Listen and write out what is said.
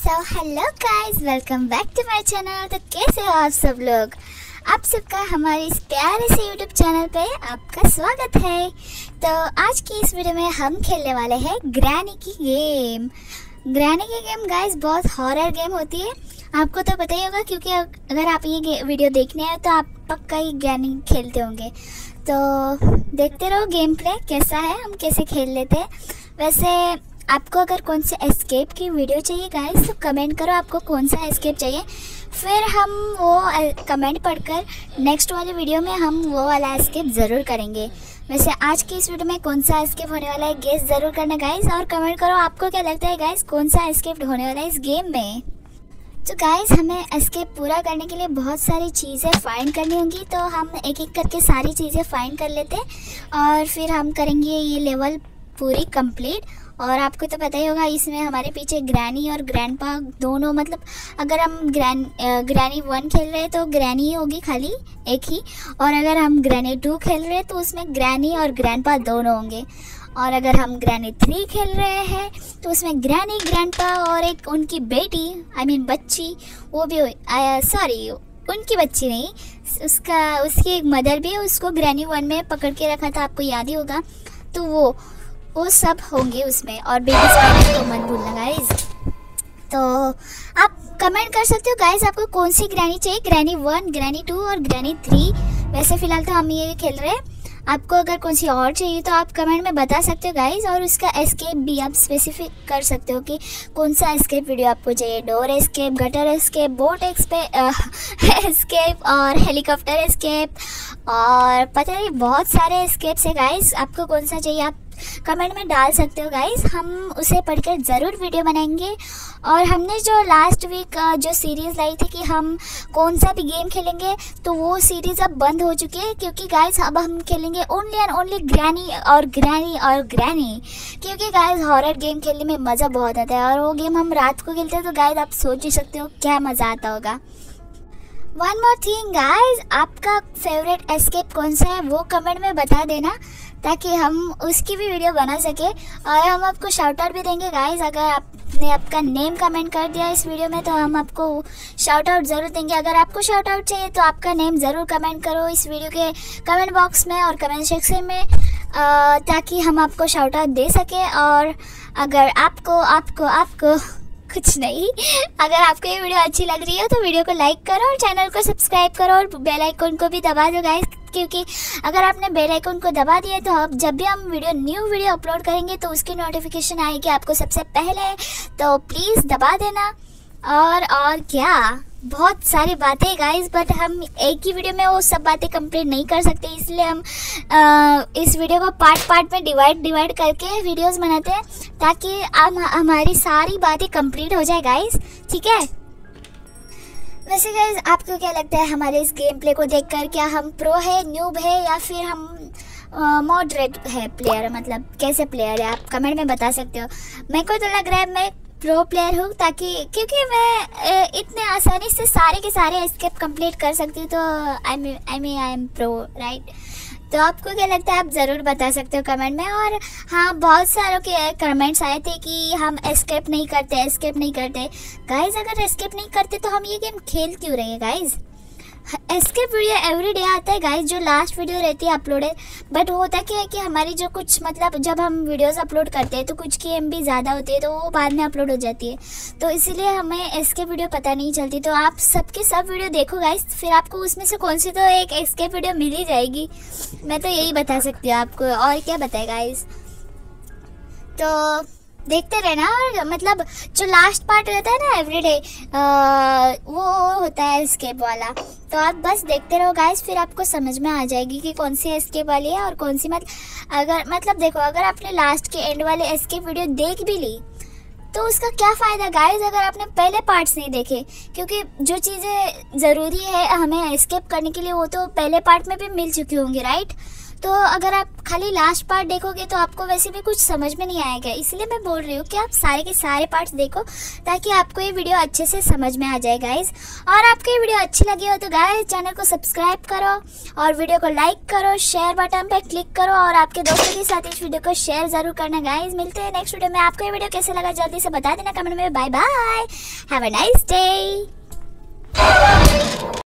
So hello guys welcome back to my channel तो कैसे हो आप सब लोग? आप सबका हमारे इस प्यारे से यूट्यूब चैनल पे आपका स्वागत है। तो आज की इस वीडियो में हम खेलने वाले हैं ग्रैनी की गेम ग्रैनी की गेम गाइस बहुत हॉरर गेम होती है। आपको तो पता ही होगा, क्योंकि अगर आप ये वीडियो देखने आए तो आप पक्का ही ग्रैनी खेलते होंगे। तो देखते रहो गेम प्ले कैसा है, हम कैसे खेल लेते हैं। वैसे आपको अगर कौन से एस्केप की वीडियो चाहिए गाइस तो कमेंट करो आपको कौन सा एस्केप चाहिए। फिर हम वो कमेंट पढ़कर नेक्स्ट वाले वीडियो में हम वो वाला एस्केप ज़रूर करेंगे। वैसे आज की इस वीडियो में कौन सा एस्केप होने वाला है गेस ज़रूर करना गाइस और कमेंट करो आपको क्या लगता है गाइस कौन सा एस्केप होने वाला है इस गेम में। तो गाइस हमें एस्केप पूरा करने के लिए बहुत सारी चीज़ें फाइंड करनी होंगी तो हम एक एक करके सारी चीज़ें फाइंड कर लेते हैं, और फिर हम करेंगे ये लेवल पूरी कंप्लीट और आपको तो पता ही होगा, इसमें हमारे पीछे ग्रैनी और ग्रैंडपा दोनों मतलब अगर हम ग्रैन ग्रैनी वन खेल रहे हैं तो ग्रैनी होगी खाली एक ही। और अगर हम ग्रैनी टू खेल रहे हैं तो उसमें ग्रैनी और ग्रैंडपा दोनों होंगे। और अगर हम ग्रैनी थ्री खेल रहे हैं तो उसमें ग्रैनी ग्रैंडपा और एक उनकी बेटी आई I मीन mean बच्ची, वो भी सॉरी उनकी बच्ची नहीं, उसका, उसकी एक मदर भी उसको ग्रैनी वन में पकड़ के रखा था, आपको याद ही होगा। तो वो वो सब होंगे उसमें और बेबी स्पाइडर तो मत भूलना गाइज़ तो आप कमेंट कर सकते हो गाइज़ आपको कौन सी ग्रैनी चाहिए? ग्रैनी वन ग्रैनी टू और ग्रैनी थ्री वैसे फ़िलहाल तो हम ये खेल रहे हैं। आपको अगर कौन सी और चाहिए तो आप कमेंट में बता सकते हो गाइज़ और उसका एस्केप भी आप स्पेसिफिक कर सकते हो कि कौन सा एस्केप वीडियो आपको चाहिए। Door escape gutter escape boat escape और हेलीकॉप्टर एस्केप और पता नहीं, बहुत सारे एस्केप्स है गाइज़ आपको कौन सा चाहिए, आप कमेंट में डाल सकते हो गाइस हम उसे पढ़कर ज़रूर वीडियो बनाएँगे। और हमने जो लास्ट वीक जो सीरीज़ लाई थी कि हम कौन सा भी गेम खेलेंगे तो वो सीरीज़ अब बंद हो चुकी है क्योंकि गाइस अब हम खेलेंगे ओनली एंड ओनली ग्रैनी और ग्रैनी और ग्रैनी क्योंकि गाइस हॉरर गेम खेलने में मज़ा बहुत आता है। और वो गेम हम रात को खेलते हैं तो गाइस आप सोच ही सकते हो क्या मज़ा आता होगा। वन मोर थिंग गाइस आपका फेवरेट एस्केप कौन सा है, वो कमेंट में बता देना। ताकि हम उसकी भी वीडियो बना सके। और हम आपको शाउट आउट भी देंगे। गाइस अगर आपने आपका नेम कमेंट कर दिया इस वीडियो में तो हम आपको शाउट आउट ज़रूर देंगे। अगर आपको शाउट आउट चाहिए तो आपका नेम ज़रूर कमेंट करो इस वीडियो के कमेंट बॉक्स में और कमेंट सेक्शन में ताकि हम आपको शाउट आउट दे सकें। और अगर आपको आपको आपको कुछ नहीं, अगर आपको ये वीडियो अच्छी लग रही है तो वीडियो को लाइक करो और चैनल को सब्सक्राइब करो और बेल आइकन को भी दबा दो गाइस क्योंकि अगर आपने बेल आइकन को दबा दिया तो अब जब भी हम वीडियो न्यू वीडियो अपलोड करेंगे तो उसकी नोटिफिकेशन आएगी आपको सबसे पहले। तो प्लीज़ दबा देना। और और क्या? बहुत सारी बातें गाइस बट हम एक ही वीडियो में वो सब बातें कंप्लीट नहीं कर सकते इसलिए हम आ, इस वीडियो को पार्ट पार्ट में डिवाइड डिवाइड करके वीडियोस बनाते हैं ताकि हम हमारी सारी बातें कंप्लीट हो जाए गाइस ठीक है? वैसे गाइज़ आपको क्या लगता है हमारे इस गेम प्ले को देखकर क्या हम प्रो है न्यूब है, या फिर हम मॉडरेट है प्लेयर मतलब कैसे प्लेयर है? आप कमेंट में बता सकते हो। मेरे को तो लग रहा है मैं प्रो प्लेयर हूँ, ताकि, क्योंकि मैं इतने आसानी से सारे के सारे स्केप कंप्लीट कर सकती हूँ तो I mean I mean I am pro right तो आपको क्या लगता है, आप ज़रूर बता सकते हो कमेंट में। और हाँ बहुत सारों के कमेंट्स आए थे कि हम एस्केप नहीं करते एस्केप नहीं करते। गाइज़ अगर एस्केप नहीं करते तो हम ये गेम खेल क्यों रहे guys escape video every day आता है गाइस जो लास्ट वीडियो रहती है अपलोडेड बट होता क्या है कि हमारी जो कुछ मतलब जब हम वीडियोस अपलोड करते हैं तो कुछ की एम ज़्यादा होती है तो वो बाद में अपलोड हो जाती है. तो इसीलिए हमें एस्केप वीडियो पता नहीं चलती. तो आप सबके सब वीडियो देखो गाइस फिर आपको उसमें से कौन सी तो एक एस्केप वीडियो मिल ही जाएगी. मैं तो यही बता सकती हूँ आपको. और क्या बताए गाइस तो देखते रहना और मतलब जो लास्ट पार्ट रहता है ना एवरीडे वो होता है स्केप वाला। तो आप बस देखते रहो गाइस फिर आपको समझ में आ जाएगी कि कौन सी एस्केप वाली है और कौन सी मतलब अगर मतलब देखो, अगर आपने लास्ट के एंड वाले एस्केप वीडियो देख भी ली तो उसका क्या फ़ायदा गाइस अगर आपने पहले पार्ट्स नहीं देखे? क्योंकि जो चीज़ें ज़रूरी है हमें एस्केप करने के लिए, वो तो पहले पार्ट में भी मिल चुकी होंगी राइट तो अगर आप खाली लास्ट पार्ट देखोगे तो आपको वैसे भी कुछ समझ में नहीं आएगा। इसलिए मैं बोल रही हूँ कि आप सारे के सारे पार्ट्स देखो, ताकि आपको ये वीडियो अच्छे से समझ में आ जाए गाइज़ और आपको ये वीडियो अच्छी लगी हो तो गाइज़ चैनल को सब्सक्राइब करो और वीडियो को लाइक करो शेयर बटन पर क्लिक करो और आपके दोस्तों के साथ इस वीडियो को शेयर ज़रूर करना गाइज़ मिलते हैं नेक्स्ट वीडियो में। आपको ये वीडियो कैसे लगा जल्दी से बता देना कमेंट में। Bye bye have a nice day